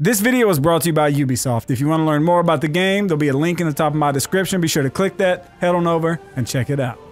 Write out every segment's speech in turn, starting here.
This video was brought to you by Ubisoft. If you want to learn more about the game, there'll be a link in the top of my description. Be sure to click that, head on over, and check it out.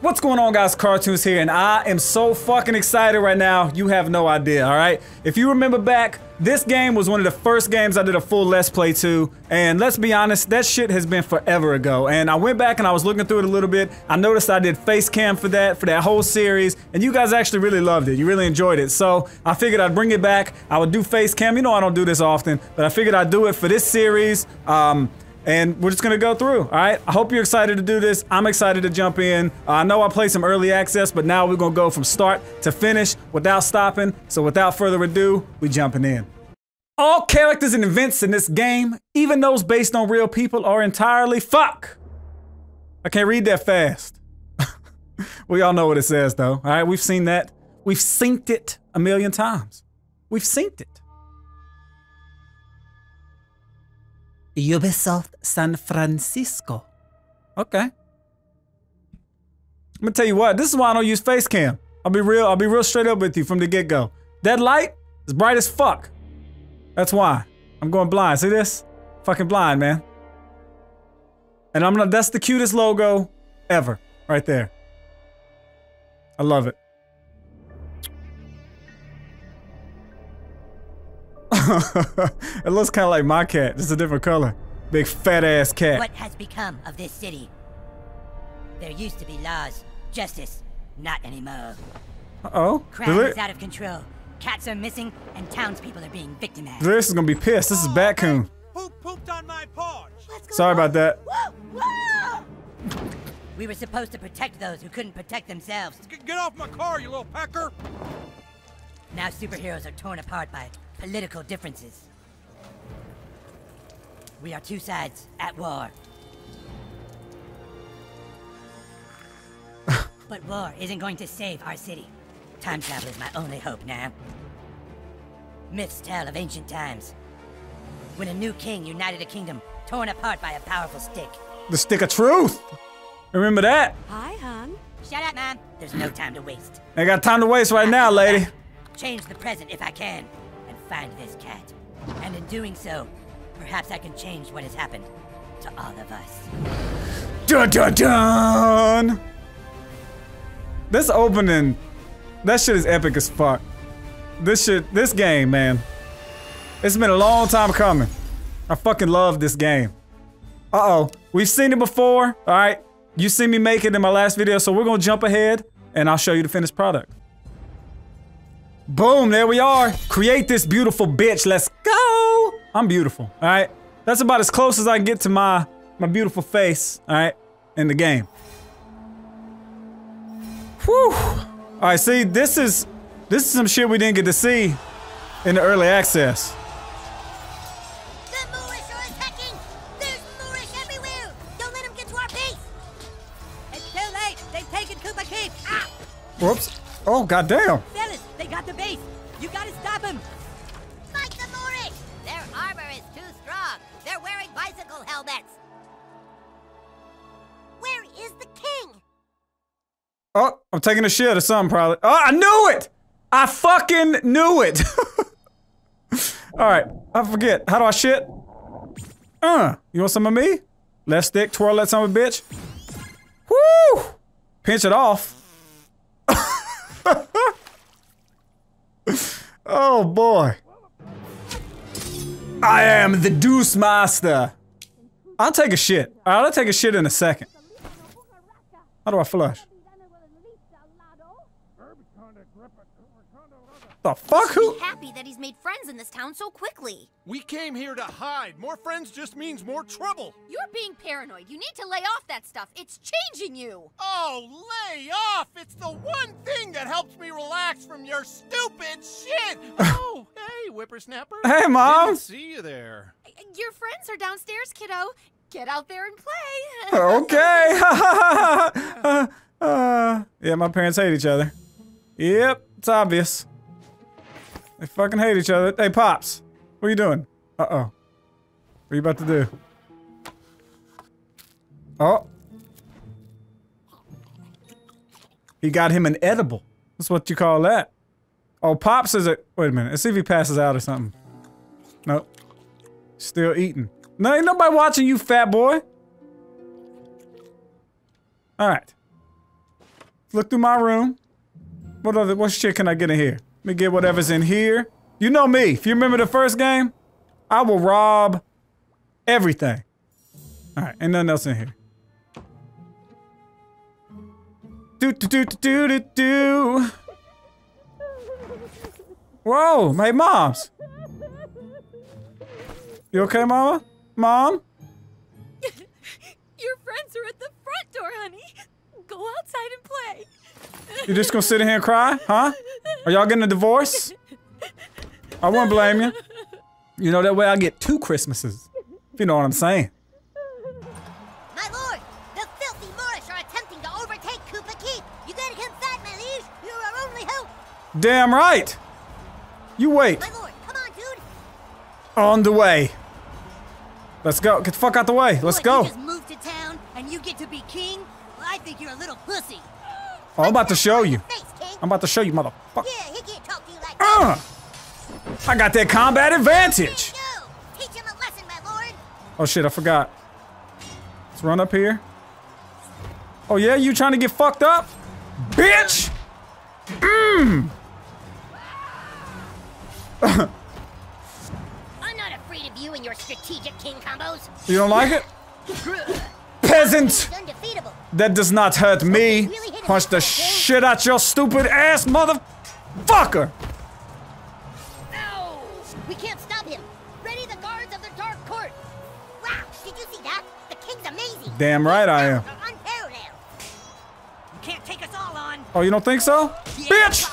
What's going on guys, Cartoons here, and I am so fucking excited right now, you have no idea, alright? If you remember back, this game was one of the first games I did a full Let's Play to, and let's be honest, that shit has been forever ago, and I went back and I was looking through it a little bit, I noticed I did face cam for that, for that whole series, and you guys actually really loved it, you really enjoyed it, so I figured I'd bring it back, I would do face cam, you know I don't do this often, but I figured I'd do it for this series, um, and we're just gonna go through. All right. I hope you're excited to do this. I'm excited to jump in. Uh, I know I played some early access, but now we're gonna go from start to finish without stopping. So without further ado, we jumping in. All characters and events in this game, even those based on real people, are entirely fuck. I can't read that fast. we all know what it says though. All right. We've seen that. We've synced it a million times. We've synced it. Ubisoft San Francisco. Okay. I'm gonna tell you what, this is why I don't use face cam. I'll be real, I'll be real straight up with you from the get-go. That light is bright as fuck. That's why. I'm going blind. See this? Fucking blind, man. And I'm gonna that's the cutest logo ever. Right there. I love it. It looks kind of like my cat, just a different color. Big fat ass cat. What has become of this city? There used to be laws, justice, not anymore. Uh oh. Crime is out of control. Cats are missing, and townspeople are being victimized. This is gonna be pissed. This is Batcoon. Who pooped on my porch? Sorry about that. We were supposed to protect those who couldn't protect themselves. Get off my car, you little pecker! Now superheroes are torn apart by political differences. We are two sides at war. but war isn't going to save our city. Time travel is my only hope now. Myths tell of ancient times. When a new king united a kingdom torn apart by a powerful stick. The stick of truth. Remember that? Hi, hon. Shut up, man. There's no time to waste. Ain't got time to waste right now, lady. Change the present if I can, and find this cat. And in doing so, perhaps I can change what has happened to all of us. Dun dun dun! This opening, that shit is epic as fuck. This shit, this game, man. It's been a long time coming. I fucking love this game. Uh-oh. We've seen it before, alright? You see me make it in my last video, so we're gonna jump ahead and I'll show you the finished product. Boom, there we are. Create this beautiful bitch. Let's go. I'm beautiful, all right? That's about as close as I can get to my my beautiful face, all right, in the game. Whew. All right, see, this is this is some shit we didn't get to see in the early access. The Moorish are attacking! There's Moorish everywhere! Don't let them get to our base! It's too late. They've taken Kupa Keep. Ah! Whoops. Oh, goddamn. Oh, I'm taking a shit or something probably. Oh, I knew it! I fucking knew it! Alright, I forget. How do I shit? Uh, you want some of me? Left stick, twirl that son of a bitch. Woo! Pinch it off. oh boy. I am the Deuce Master. I'll take a shit. Alright, I'll take a shit in a second. How do I flush? The fuck? Who? Happy that he's made friends in this town so quickly. We came here to hide. More friends just means more trouble. You're being paranoid. You need to lay off that stuff. It's changing you. Oh, lay off! It's the one thing that helps me relax from your stupid shit. oh, hey, whippersnapper. Hey, Mom. Didn't see you there. Your friends are downstairs, kiddo. Get out there and play. Okay. uh, uh, yeah, my parents hate each other. Yep, it's obvious. They fucking hate each other. Hey, Pops. What are you doing? Uh-oh. What are you about to do? Oh. He got him an edible. That's what you call that. Oh, Pops is a- wait a minute. Let's see if he passes out or something. Nope. Still eating. No, ain't nobody watching you, fat boy. All right. Look through my room. What other what shit can I get in here? Let me get whatever's in here. You know me. If you remember the first game, I will rob everything. All right, ain't nothing else in here. Do do do do do do. Whoa, my mom's. You okay, mama? Mom? Your friends are at the front door, honey. Go outside and play. You just gonna sit in here and cry? Huh? Are y'all getting a divorce? I won't blame you. You know, that way I get two Christmases. If you know what I'm saying. My lord, the filthy Moorish are attempting to overtake Kupa Keep. You gotta come fight, my liege. You're our only hope. Damn right. You wait. My lord, come on, dude. On the way. Let's go. Get the fuck out the way. Let's go. Oh, I'm about to show you. I'm about to show you, motherfucker. Yeah, he can't talk to you like that. Uh, I got that combat advantage. Teach him a lesson, my lord. Oh shit, I forgot. Let's run up here. Oh yeah, you trying to get fucked up? Bitch! Mmm! I'm not afraid of you and your strategic king combos. You don't like it? Peasant! Undefeatable. That does not hurt me. Punch the shit out your stupid ass motherfucker! No, we can't stop him. Ready the guards of the Dark Court. Wow, did you see that? The king's amazing. Damn right I am. You can't take us all on. Oh, you don't think so? Bitch!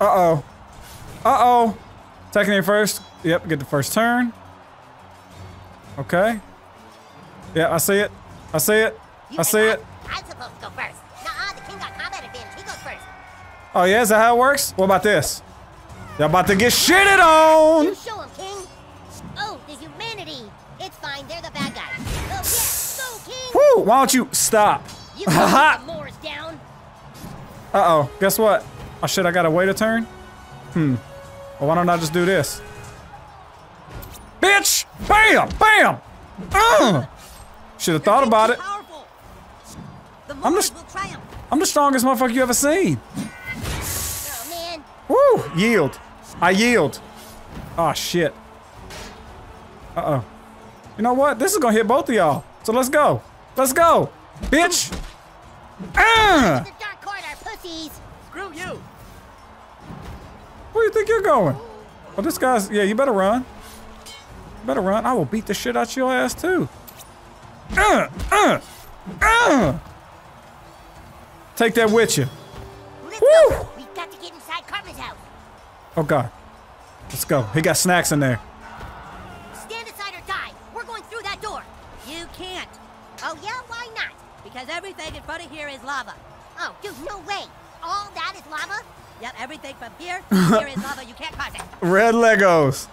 Uh-oh. Uh-oh. Taking it first. Yep, get the first turn. Okay. Yeah, I see it. I see it. You I see it. I'm supposed to go first. Nuh-uh, the king got combat advantage. He goes first. Oh yeah, is that how it works? What about this? Y'all about to get shitted on! You show him, king. Oh, the humanity. It's fine. They're the bad guys. Oh, yeah. Go, king. Woo! Why don't you stop? You the down. Uh-oh. Guess what? Oh shit, I gotta wait a turn? Hmm. Well, why don't I just do this? Bitch! Bam! Bam! Uh! Should have thought about it. I'm Moors just- will triumph. I'm the strongest motherfucker you ever seen. Oh. Woo! Yield. I yield. Oh shit. Uh-oh. You know what? This is gonna hit both of y'all. So let's go. Let's go. Bitch! Ah! The Dark Court are pussies. Screw you. Where you think you're going? Oh, this guy's. Yeah, you better run. You better run. I will beat the shit out your ass too. Uh, uh, uh. Take that with you. Let's Woo! go. We've got to get inside Cartman's house. Oh god. Let's go. He got snacks in there. Stand aside or die. We're going through that door. You can't. Oh, yeah? Why not? Because everything in front of here is lava. Oh, dude, no way. All that is lava? Yep, everything from here here is lava. You can't cross it. Red Legos.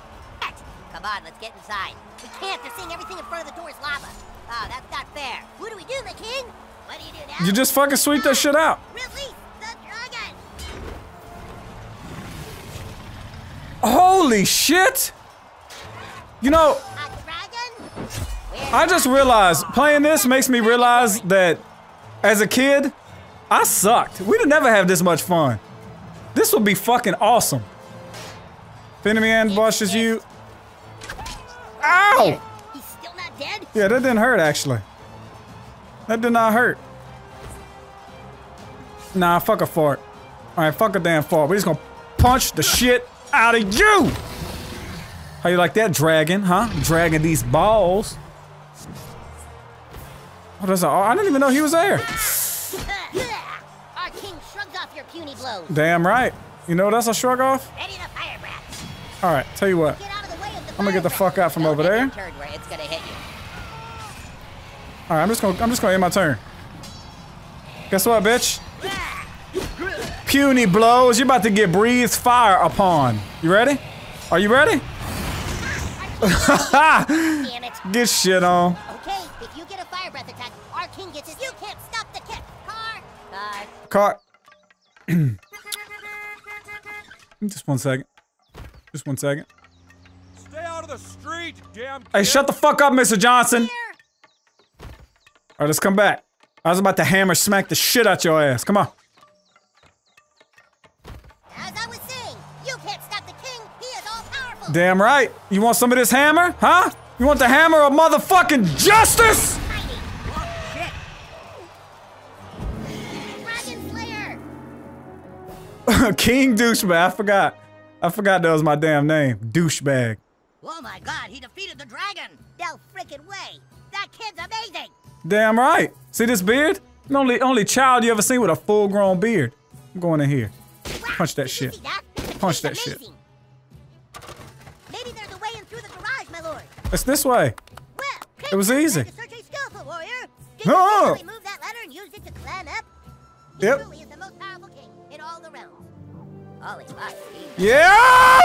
Come on, let's get inside. We can't. They're saying everything in front of the door is lava. Oh, that's not fair. What do we do, the king? What do you do now? You just fucking sweep that shit out. Release the dragon. Holy shit! You know, A dragon? Where's I just realized playing this makes me realize that as a kid, I sucked. We'd never have this much fun. This would be fucking awesome. If enemy ambushes you. Ow! Yeah, that didn't hurt actually. That did not hurt. Nah, fuck a fart. Alright, fuck a damn fart. We're just gonna punch the shit out of you! How you like that, dragon, huh? Dragging these balls. Oh, there's a, oh, I didn't even know he was there. Our king shrugs off your puny blows. Damn right. You know what else I shrug off? Ready the fire breath. Alright, tell you what. Get out of the way of the I'm gonna get the fuck out from over hit there. The turn where it's gonna hit you. Alright, I'm just gonna I'm just gonna end my turn. Guess what, bitch? Puny blows. You're about to get breathed fire upon. You ready? Are you ready? breath. Damn it. Get shit on. Okay, if you get a fire breath attack, our king gets his. You can't stop the kick. Car. Car. Car. Just one second. Just one second. Stay out of the street, damn Hey, shut the fuck up, Mr. Johnson. Here. All right, let's come back. I was about to hammer smack the shit out your ass. Come on. As I was saying, you can't stop the king. He is all powerful. Damn right. You want some of this hammer? Huh? You want the hammer of motherfucking justice? Tiny. Shit! Dragon Slayer. King douchebag. I forgot. I forgot that was my damn name. Douchebag. Oh my god, he defeated the dragon! No frickin' way. That kid's amazing. Damn right. See this beard? The only only child you ever seen with a full grown beard. I'm going in here. Punch that shit. Punch that shit. Maybe there's a way in through the garage, my lord. It's this way. Well, It was easy. Like a search a skillful warrior. Did you No. really move that ladder and used it to climb up? He Yep. truly is the most powerful king in all the realms. Holy fuck. Yeah!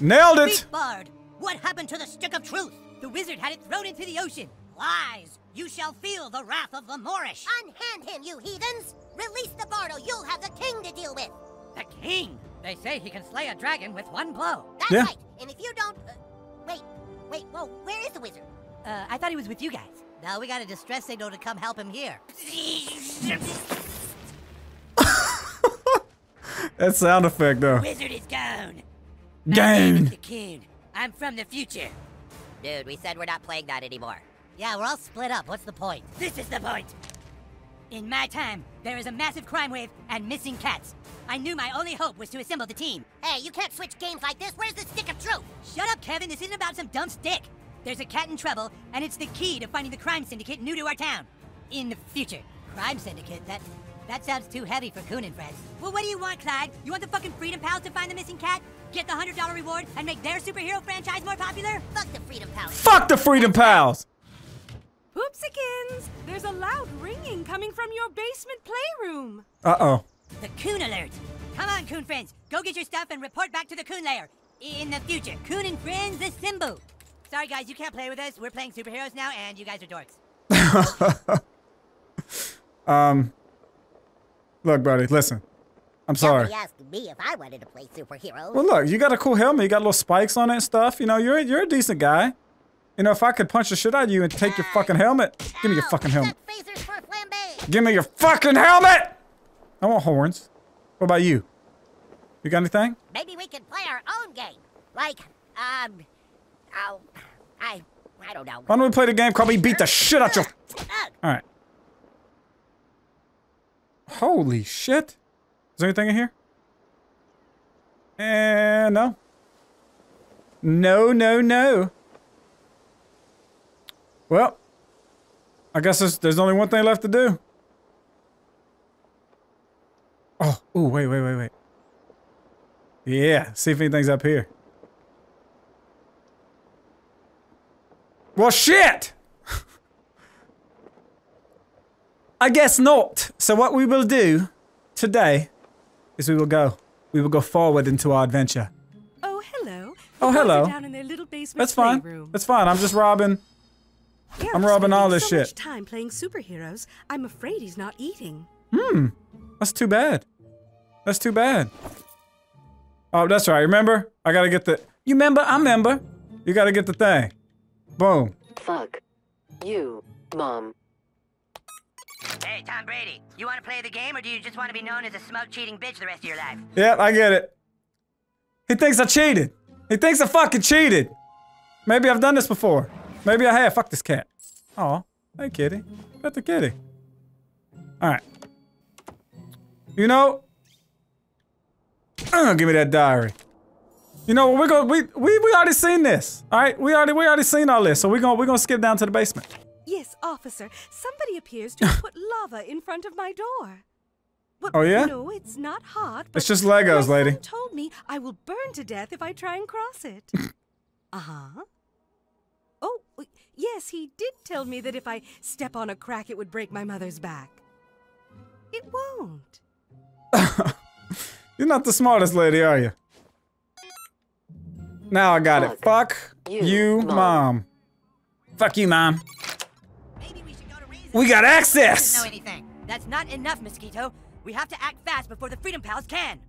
Nailed it. Bard! What happened to the stick of truth? The wizard had it thrown into the ocean. Lies! You shall feel the wrath of the Moorish! Unhand him, you heathens! Release the Bardo, you'll have the king to deal with! The king! They say he can slay a dragon with one blow. That's Yeah. right, and if you don't... Uh, wait, wait, whoa, where is the wizard? Uh, I thought he was with you guys. Now we got a distress signal to come help him here. That sound effect though. Wizard is gone. Gang. The king. I'm from the future. Dude, we said we're not playing that anymore. Yeah, we're all split up. What's the point? This is the point. In my time, there is a massive crime wave and missing cats. I knew my only hope was to assemble the team. Hey, you can't switch games like this. Where's the stick of truth? Shut up, Kevin. This isn't about some dumb stick. There's a cat in trouble, and it's the key to finding the crime syndicate new to our town. In the future. Crime syndicate? That that sounds too heavy for Coon and friends. Well, what do you want, Clyde? You want the fucking Freedom Pals to find the missing cat? Get the $100 reward and make their superhero franchise more popular? Fuck the Freedom Pals. Fuck the Freedom Pals. Poopsikins! There's a loud ringing coming from your basement playroom. Uh oh. The Coon Alert! Come on, Coon friends! Go get your stuff and report back to the Coon Lair! In the future, Coon and Friends Assemble! Sorry guys, you can't play with us. We're playing superheroes now, and you guys are dorks. Um. Look, buddy. Listen. I'm sorry. Somebody asked me if I wanted to play superheroes. Well, look. You got a cool helmet. You got little spikes on it and stuff. You know, you're you're a decent guy. You know, if I could punch the shit out of you and take your fucking helmet, give me your fucking helmet. got phasers for flambe. Give me your fucking helmet. I want horns. What about you? You got anything? Maybe we can play our own game. Like, um, oh, I, I don't know. Why don't we play the game called Me Beat the Shit Out Your. Ugh. All right. Holy shit. Is there anything in here? Eh, no. No, no, no. Well, I guess there's, there's only one thing left to do. Oh, ooh, wait, wait, wait, wait. Yeah, see if anything's up here. Well, shit! I guess not. So what we will do today is we will go. We will go forward into our adventure. Oh, hello. Oh, hello. Down in their little basement That's fine. That's fine. I'm just robbing. Garrett's I'm robbing all spending this so shit. Much time playing superheroes. I'm afraid he's not eating. Hmm. That's too bad. That's too bad. Oh, that's right. Remember? I gotta get the. You remember? I remember. You gotta get the thing. Boom. Fuck. You, Mom. Hey, Tom Brady, you want to play the game, or do you just want to be known as a smoke cheating bitch the rest of your life? Yep, I get it. He thinks I cheated. He thinks I fucking cheated. Maybe I've done this before. Maybe I have. Fuck this cat. Oh, hey kitty. Got the kitty. All right. You know, uh, give me that diary. You know? We're gonna we we we already seen this. All right, we already we already seen all this. So we're gonna we're gonna skip down to the basement. Yes, officer. Somebody appears to have put lava in front of my door. Well, Oh, yeah? No, it's not hot. But It's just Legos, lady. Told me I will burn to death if I try and cross it. uh huh. W- yes, he did tell me that if I step on a crack, it would break my mother's back. It won't. You're not the smartest lady, are you? Now I got it. Fuck Fuck you, you, Mom. mom. Fuck you, mom. Maybe we should go to We got Doesn't know access. anything. That's not enough, Mosquito. We have to act fast before the Freedom Pals can.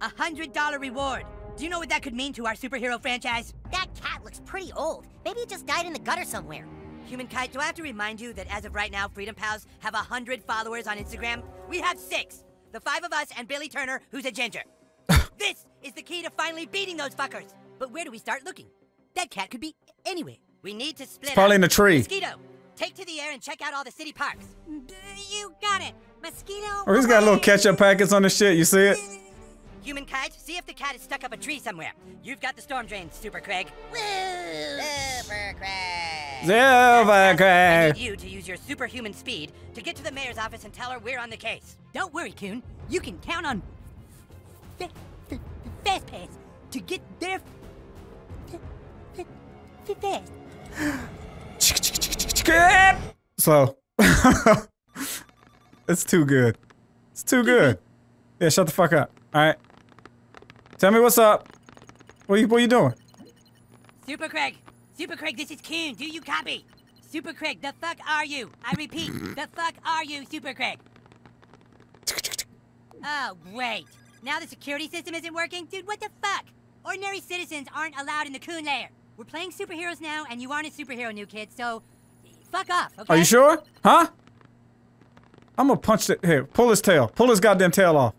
A hundred dollar reward. Do you know what that could mean to our superhero franchise? That cat looks pretty old. Maybe it just died in the gutter somewhere. Human Kite, do I have to remind you that as of right now, Freedom Pals have a hundred followers on Instagram? We have six. The five of us and Billy Turner, who's a ginger. this is the key to finally beating those fuckers. But where do we start looking? That cat could be anywhere. We need to split probably up. in a tree. Mosquito, take to the air and check out all the city parks. You got it. Mosquito. Oh, he's got little ketchup packets on the shit. You see it? Human Kite, see if the cat is stuck up a tree somewhere. You've got the storm drain, Super Craig. Woo! Super Craig. Silver I need you to use your superhuman speed to get to the mayor's office and tell her we're on the case. Don't worry, Coon. You can count on fa- fa- Fast Pass to get there fa- fa- fa- fast. Slow. it's too good. It's too good. Yeah, shut the fuck up. All right. Tell me what's up. What you what you doing? Super Craig, Super Craig, this is Coon. Do you copy? Super Craig, the fuck are you? I repeat, the fuck are you, Super Craig? Oh, great. Now the security system isn't working? Dude, what the fuck? Ordinary citizens aren't allowed in the Coon lair. We're playing superheroes now, and you aren't a superhero, new kid, so fuck off, okay? Are you sure? Huh? I'm gonna punch it. Here, pull his tail. Pull his goddamn tail off.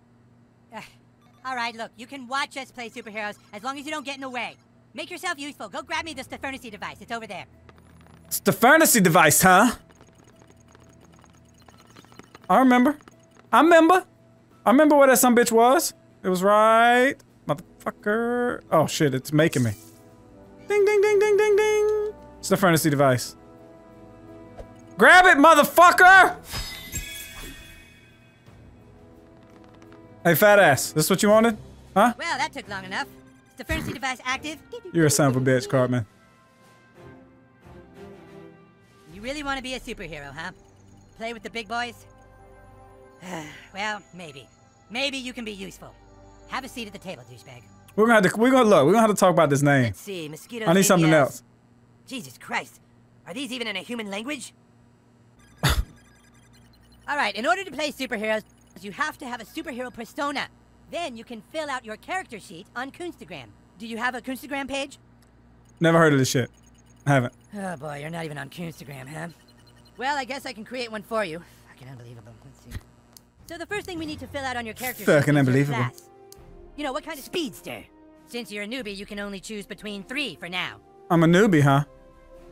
All right, look, you can watch us play superheroes as long as you don't get in the way. Make yourself useful. Go grab me the Stefancy device. It's over there. It's the fantasy device, huh? I remember. I remember. I remember where that some bitch was. It was right. Motherfucker. Oh shit, it's making me. Ding ding ding ding ding ding. It's the fantasy device. Grab it, motherfucker! Hey, fat ass. This what you wanted? Huh? Well, that took long enough. Is the Stefancy device active? You're a son of a bitch, Cartman. You really want to be a superhero, huh? Play with the big boys? well, maybe. Maybe you can be useful. Have a seat at the table, douchebag. We're gonna have to. We're gonna look. We're gonna have to talk about this name. Let's see, mosquitoes. I need something else. Jesus Christ. Are these even in a human language? Alright, in order to play superheroes, you have to have a superhero persona. Then you can fill out your character sheet on Coonstagram. Do you have a Coonstagram page? Never heard of this shit. Haven't. Oh boy, you're not even on Coonstagram, huh? Well, I guess I can create one for you. Fucking unbelievable. Let's see. So the first thing we need to fill out on your character sheet Fucking is your unbelievable. class. You know, what kind of speedster? Since you're a newbie, you can only choose between three for now. I'm a newbie, huh?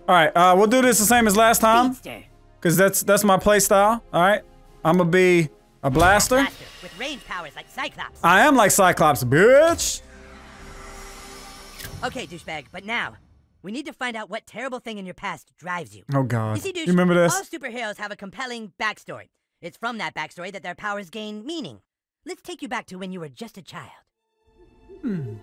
All right. Uh, we'll do this the same as last time, Speedster. cause that's that's my play style. All right. I'm gonna be a blaster. With range powers like Cyclops. I am like Cyclops, bitch. Okay, douchebag, but now, we need to find out what terrible thing in your past drives you. Oh God. You see, douche, You remember this? all superheroes have a compelling backstory. It's from that backstory that their powers gain meaning. Let's take you back to when you were just a child. Hmm.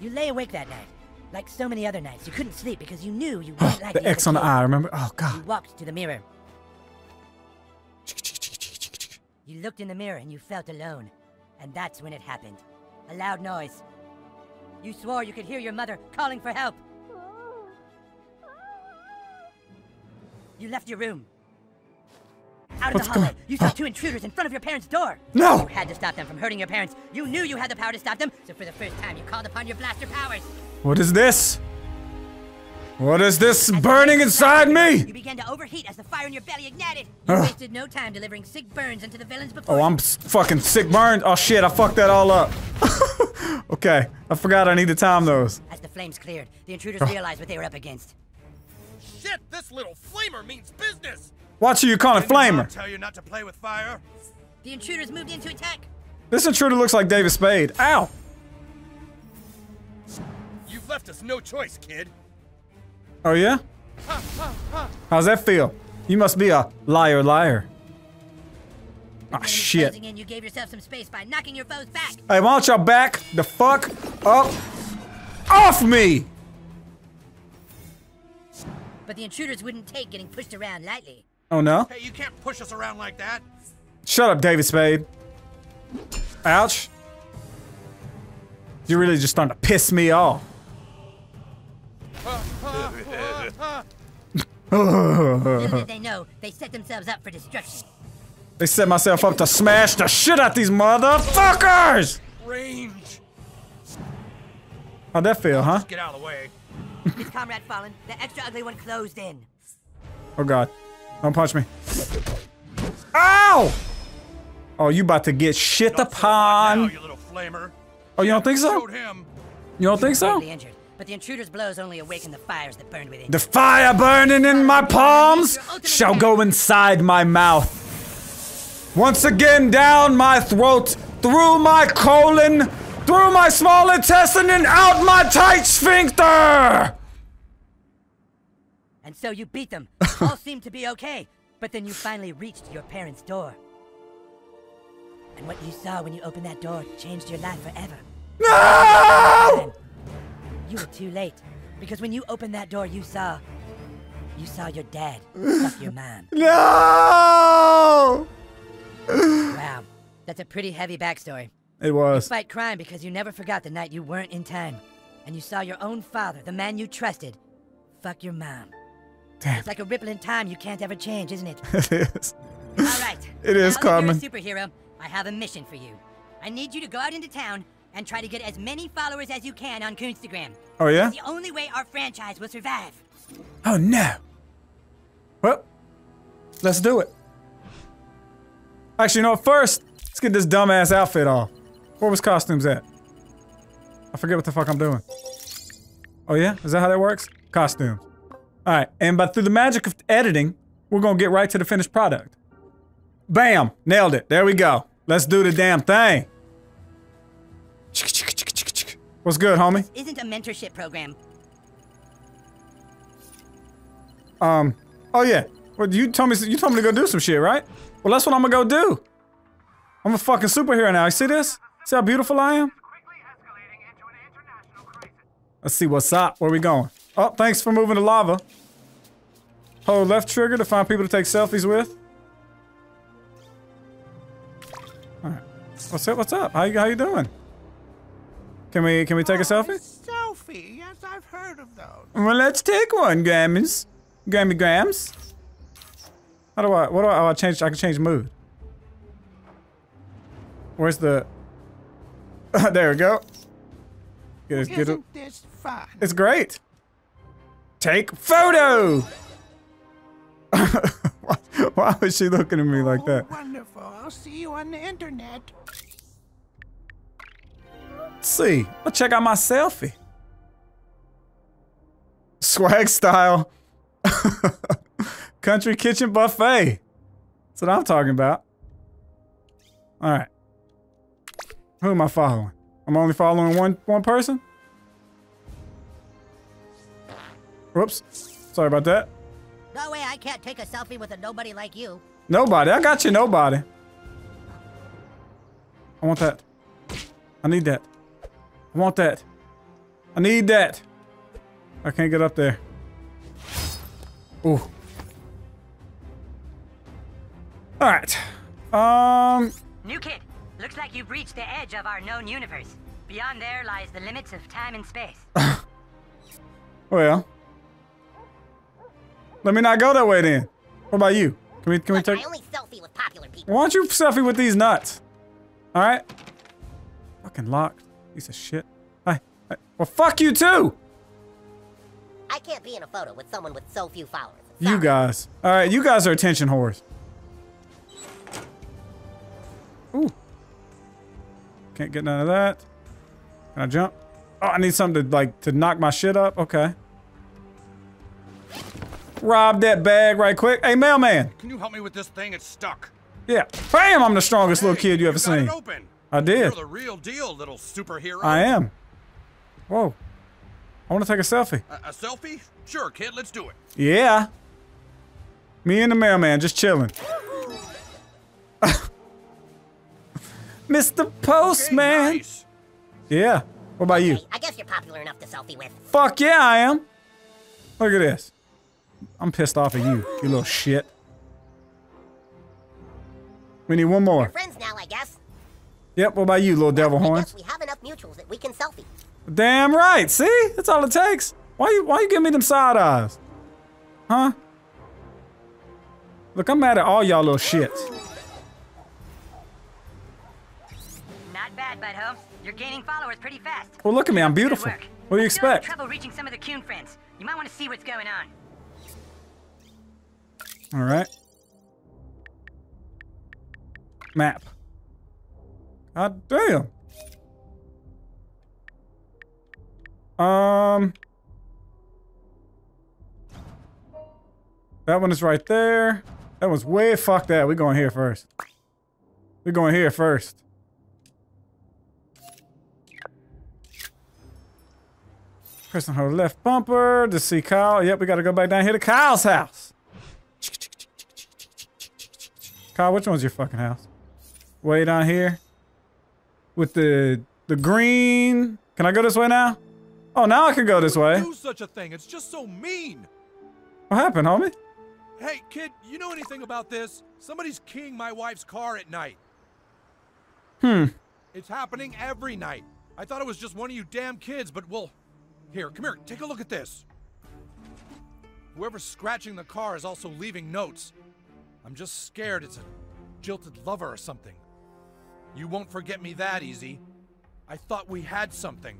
You lay awake that night. Like so many other nights, you couldn't sleep because you knew you weren't like the X on the eye. Remember? Oh God! You walked to the mirror. You looked in the mirror and you felt alone. And that's when it happened. A loud noise. You swore you could hear your mother calling for help. You left your room. Out of What's the hallway, you saw two intruders in front of your parents' door. No! You had to stop them from hurting your parents. You knew you had the power to stop them, so for the first time, you called upon your blaster powers. What is this? What is this burning inside me? You began to overheat as the fire in your belly ignited. You Ugh. wasted no time delivering sick burns into the villains before Oh. I'm s- fucking sick burned. Oh shit, I fucked that all up. okay, I forgot I need to time those. As the flames cleared, the intruders Oh. realized what they were up against. Shit, this little flamer means business. Watch who you calling Didn't your mom. Tell you not to play with fire. The intruders moved in to attack. This intruder looks like David Spade. Ow! You've left us no choice, kid. Oh yeah? How's that feel? You must be a liar, liar. Ah Enemies shit. closing in, you gave yourself some space by knocking your foes back. Hey, why don't y'all back the fuck up off me? But the intruders wouldn't take getting pushed around lightly. Oh no? Hey, you can't push us around like that. Shut up, David Spade. Ouch. You're really just starting to piss me off. Little did they know, they set themselves up for destruction. They set myself up to smash the shit out these motherfuckers! Range. How'd that feel, huh? Just get out of the way. His comrade fallen. The extra ugly one closed in. Oh god. Don't punch me. Ow! Oh, you about to get shit Not so now, upon. you little flamer. Oh, you don't think so? Him. You don't think so? But the intruder's blows only awakened the fires that burned within. The fire burning in my palms shall go inside my mouth. Once again down my throat, through my colon, through my small intestine, and out my tight sphincter! And so you beat them. All seemed to be okay, but then you finally reached your parents' door. And what you saw when you opened that door changed your life forever. No! You were too late, because when you opened that door, you saw. You saw your dad fuck your mom. No! Wow, that's a pretty heavy backstory. It was. Fight crime because you never forgot the night you weren't in time, and you saw your own father, the man you trusted, fuck your mom. Damn. It's like a ripple in time you can't ever change, isn't it? It is. All right. It is, now Carmen. That you're a superhero. I have a mission for you. I need you to go out into town and try to get as many followers as you can on Instagram. Oh, yeah? It's the only way our franchise will survive. Oh, no. Well, let's do it. Actually, you know what? First, let's get this dumbass outfit off. Where was costumes at? I forget what the fuck I'm doing. Oh, yeah? Is that how that works? Costumes. All right, and but through the magic of editing, we're gonna get right to the finished product. Bam! Nailed it. There we go. Let's do the damn thing. What's good, homie? This Isn't a mentorship program. Um. Oh yeah. Well, you told me you told me to go do some shit, right? Well, that's what I'm gonna go do. I'm a fucking superhero now. You see this? See how beautiful I am? Let's see what's up. Where we going? Oh, thanks for moving the lava. Hold left trigger to find people to take selfies with. All right. What's up? What's up? How you how you doing? Can we can we take a oh, selfie? Selfie. Yes, I've heard of those. Well, let's take one, Grammys. Grammy Grams. How do I, what do I, oh, I change, I can change mood. Where's the, there we go. Get it, get it. This fun? It's great. Take photo! why, why was she looking at me like that? Oh, wonderful. I'll see you on the internet. Let's see. Let's check out my selfie. Swag style. Country kitchen buffet. That's what I'm talking about. All right. Who am I following? I'm only following one one person. Whoops. Sorry about that. No way I can't take a selfie with a nobody like you. Nobody. I got you. Nobody. I want that. I need that. I want that. I need that. I can't get up there. Ooh. All right. Um. New kid, looks like you've reached the edge of our known universe. Beyond there lies the limits of time and space. Well. Let me not go that way then. What about you? Can we can we Look, take? I only selfie with popular people. Why don't you selfie with these nuts? All right. Fucking locked. Piece of shit. I, hey. Well, fuck you too. I can't be in a photo with someone with so few followers. You guys. All right, you guys are attention whores. Ooh. Can't get none of that. Can I jump? Oh, I need something to like to knock my shit up. Okay. Rob that bag right quick. Hey, mailman. Can you help me with this thing? It's stuck. Yeah. Bam! I'm the strongest little Hey, kid you ever got seen. It open. I did. You're the real deal, little superhero. I am. Whoa. I want to take a selfie. A, a selfie? Sure, kid. Let's do it. Yeah. Me and the mailman just chilling. Mr. Okay, Postman. nice. Yeah. What about you? I guess you're popular enough to selfie with. Fuck yeah, I am. Look at this. I'm pissed off at you, you little shit. We need one more. Friends now, I guess. Yep, what about you, little devil I horns? guess we have enough mutuals that we can selfie. Damn right. See? That's all it takes. Why you why you giving me them side eyes? Huh? Look, I'm mad at all y'all little shits. Not bad, butthole. You're gaining followers pretty fast. Well, look at me, I'm beautiful. What do you Still having expect? trouble reaching some of the Coon friends. You might want to see what's going on. All right. Map. God damn. Um. That one is right there. That one's way fuck that. We're going here first. We're going here first. Pressing her left bumper to see Kyle. Yep, we gotta go back down here to Kyle's house. Kyle, which one's your fucking house? Way down here? With the the green. Can I go this way now? Oh, now I can go this way. Do such a thing. It's just so mean. What happened, homie? Hey, kid, you know anything about this? Somebody's keying my wife's car at night. Hmm. It's happening every night. I thought it was just one of you damn kids, but well, here, come here, take a look at this. Whoever's scratching the car is also leaving notes. I'm just scared it's a jilted lover or something. You won't forget me that easy. I thought we had something.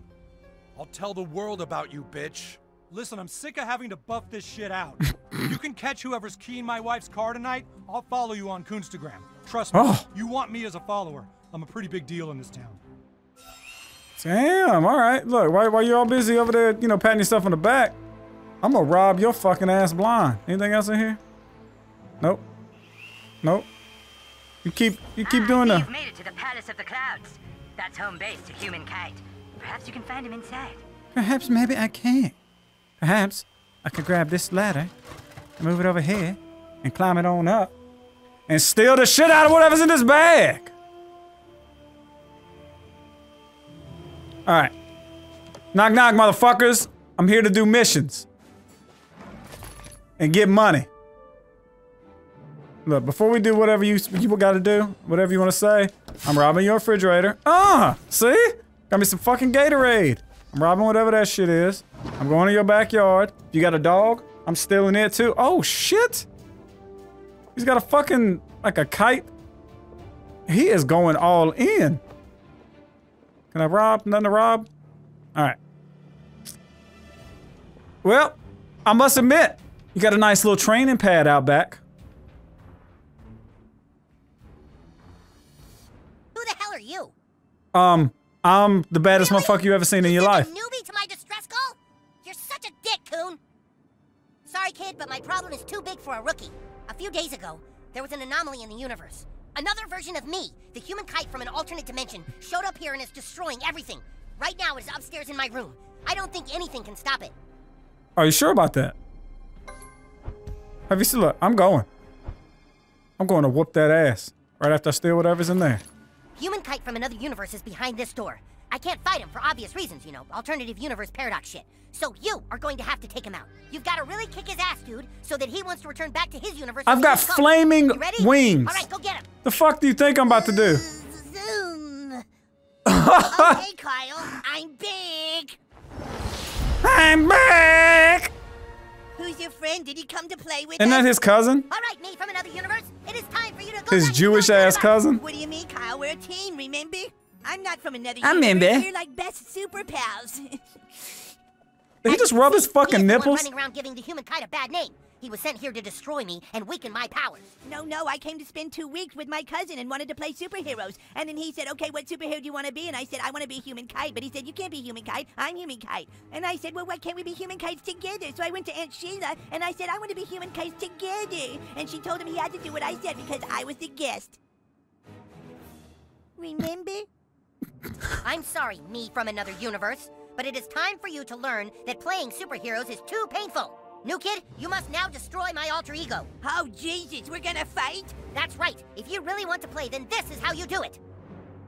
I'll tell the world about you, bitch. Listen, I'm sick of having to buff this shit out. you can catch whoever's keying my wife's car tonight. I'll follow you on Coonstagram. Trust me, Oh. you want me as a follower. I'm a pretty big deal in this town. Damn, all right. Look, while, while you're all busy over there, you know, patting yourself on the back, I'm gonna rob your fucking ass blind. Anything else in here? Nope. Nope. You keep you keep doing that. You've made it to the Palace of the Clouds. That's home base to humankind. Perhaps you can find him inside. Perhaps maybe I can. Perhaps I could grab this ladder and move it over here and climb it on up and steal the shit out of whatever's in this bag. All right. Knock, knock, motherfuckers. I'm here to do missions and get money. Look, before we do whatever you you got to do, whatever you want to say, I'm robbing your refrigerator. Ah, see? Got me some fucking Gatorade. I'm robbing whatever that shit is. I'm going to your backyard. You got a dog? I'm stealing it too. Oh shit! He's got a fucking like a kite. He is going all in. Can I rob? Nothing to rob? All right. Well, I must admit, you got a nice little training pad out back. Um, I'm the baddest Really? motherfucker you ever seen in your life. newbie to my distress call? You're such a dick, Coon. Sorry, kid, but my problem is too big for a rookie. A few days ago, there was an anomaly in the universe. Another version of me, the human kite from an alternate dimension, showed up here and is destroying everything. Right now, it is upstairs in my room. I don't think anything can stop it. Are you sure about that? Have you seen? Look, I'm going. I'm going to whoop that ass right after I steal whatever's in there. Human kite from another universe is behind this door. I can't fight him for obvious reasons, you know, alternative universe paradox shit. So you are going to have to take him out. You've got to really kick his ass, dude, so that he wants to return back to his universe. I've got flaming ready? wings. All right, go get him. The fuck do you think I'm about to do? Zoom. okay, Kyle, I'm big. I'm back. Who's your friend? Did he come to play with Isn't that his cousin? All right, me from another universe. It is time for you to go. His Jewish-ass cousin? What do you mean, Kyle? We're a team, remember? I'm not from another I universe. remember. We're like best super pals. Did he just rub his fucking nipples? running around giving the human kite a bad name. He was sent here to destroy me and weaken my powers. no, no, I came to spend two weeks with my cousin and wanted to play superheroes. And then he said, okay, what superhero do you want to be? And I said, I want to be human kite. But he said, you can't be human kite. I'm human kite. And I said, well, why can't we be human kites together? So I went to Aunt Sheila and I said, I want to be human kites together. And she told him he had to do what I said because I was the guest. Remember? I'm sorry, me from another universe, but it is time for you to learn that playing superheroes is too painful. New kid, you must now destroy my alter ego. Oh, Jesus, we're gonna fight? That's right. If you really want to play, then this is how you do it.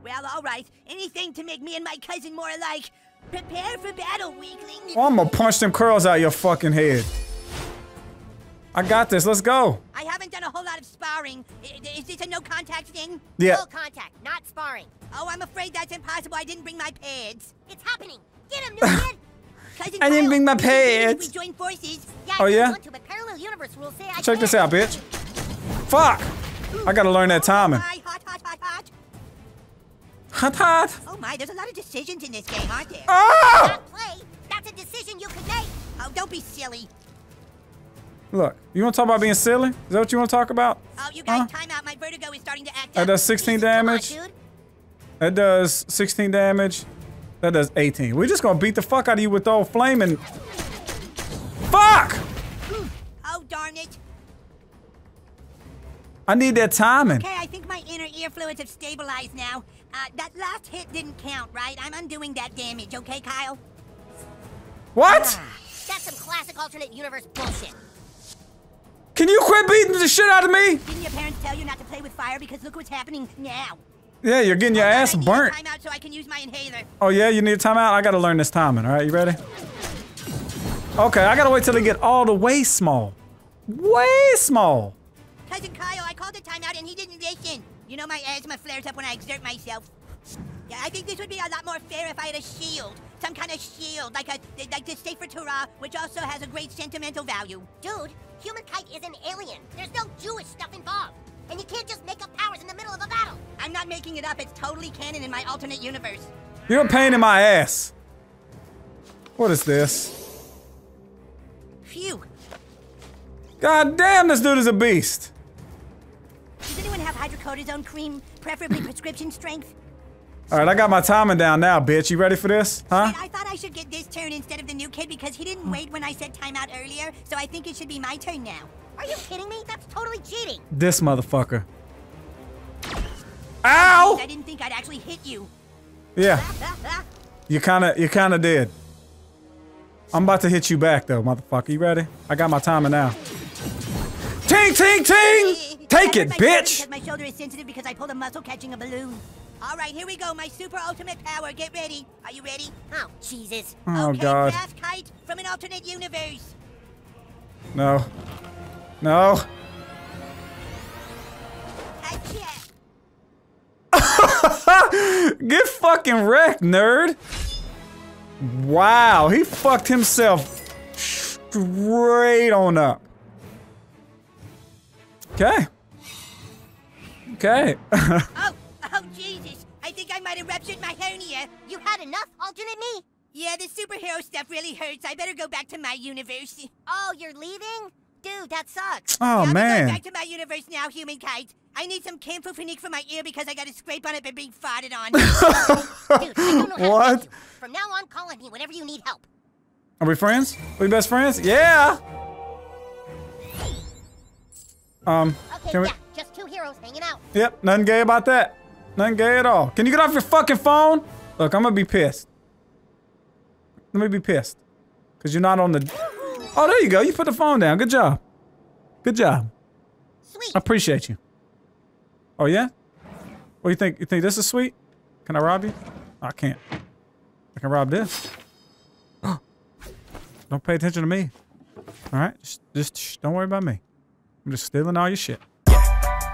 Well, all right. Anything to make me and my cousin more alike. Prepare for battle, weakling. Oh, I'm gonna punch them curls out your fucking head. I got this. Let's go. I haven't done a whole lot of sparring. I- Is this a no contact thing? Yeah. Full contact, not sparring. Oh, I'm afraid that's impossible. I didn't bring my pads. It's happening. Get him, new kid. I didn't bring my we can do pads. this if We join forces. Yeah, Oh, yeah? to, but parallel universe rules say I Check this out, bitch. Fuck. I gotta learn that timing. Oh, hot, hot, hot, hot. Hot. Oh my, there's a lot of decisions in this game, aren't there? Ah! Not play. That's you could make. Oh, don't be silly. Look, you want to talk about being silly? Is that what you want to talk about? Oh, you guys, Huh? time out. My vertigo is starting to act That up. does 16 Jesus, come on, damage. That does 16 damage. That does 18. We're just gonna beat the fuck out of you with old flaming. Fuck! Oh, darn it. I need that timing. Okay, I think my inner ear fluids have stabilized now. Uh, that last hit didn't count, right? I'm undoing that damage, okay, Kyle? What? That's some classic alternate universe bullshit. Can you quit beating the shit out of me? Didn't your parents tell you not to play with fire? Because look what's happening now. Yeah, you're getting your Hold on, ass I burnt. so I can use my. Oh yeah, you need a timeout? I gotta learn this timing, alright? You ready? Okay, I gotta wait till they get all the way small. Way small. Cousin Kyle, I called a timeout and he didn't listen. You know my asthma flares up when I exert myself. Yeah, I think this would be a lot more fair if I had a shield. Some kind of shield, like a like the Sefer Torah, which also has a great sentimental value. Dude, Human Kite is an alien. There's no Jewish stuff involved. And you can't just make up powers in the middle of a battle. I'm not making it up, it's totally canon in my alternate universe. You're a pain in my ass. What is this? Phew. God damn, this dude is a beast. Does anyone have hydrocortisone cream, preferably prescription strength? Alright, I got my timing down now, bitch. You ready for this? Huh? I thought I should get this turn instead of the new kid because he didn't wait when I said timeout earlier, so I think it should be my turn now. Are you kidding me? That's totally cheating. This motherfucker. Ow! I didn't think I'd actually hit you. Yeah, you kinda, you kinda did. I'm about to hit you back though, motherfucker. You ready? I got my timing now. Ting, ting, ting! Take it, bitch! My shoulder is sensitive because I pulled a muscle catching a balloon. All right, here we go. My super ultimate power. Get ready. Are you ready? Oh, Jesus. Oh okay, god. Kite from an alternate universe. No. No. Get fucking wrecked, nerd. Wow, he fucked himself straight on up. Okay. Okay. Oh. I might have ruptured my hernia. You had enough, alternate me? Yeah, the superhero stuff really hurts. I better go back to my universe. Oh, you're leaving? Dude, that sucks. oh I'm going man. back to my universe now, human kite. I need some Campho-Phenique for my ear because I got a scrape on it by being farted on. Dude, I don't know how to What? From now on, call on me whenever you need help. Are we friends? Are we best friends? Yeah. Um. Okay, Can we? yeah, just two heroes hanging out. Yep. Nothing gay about that. Nothing gay at all. Can you get off your fucking phone? Look, I'm gonna be pissed. Let me be pissed. Cause you're not on the. Oh, there you go. You put the phone down. Good job. Good job. Sweet. I appreciate you. Oh yeah? What do you think? You think this is sweet? Can I rob you? I can't. I can rob this. don't pay attention to me. All right, just, just don't worry about me. I'm just stealing all your shit.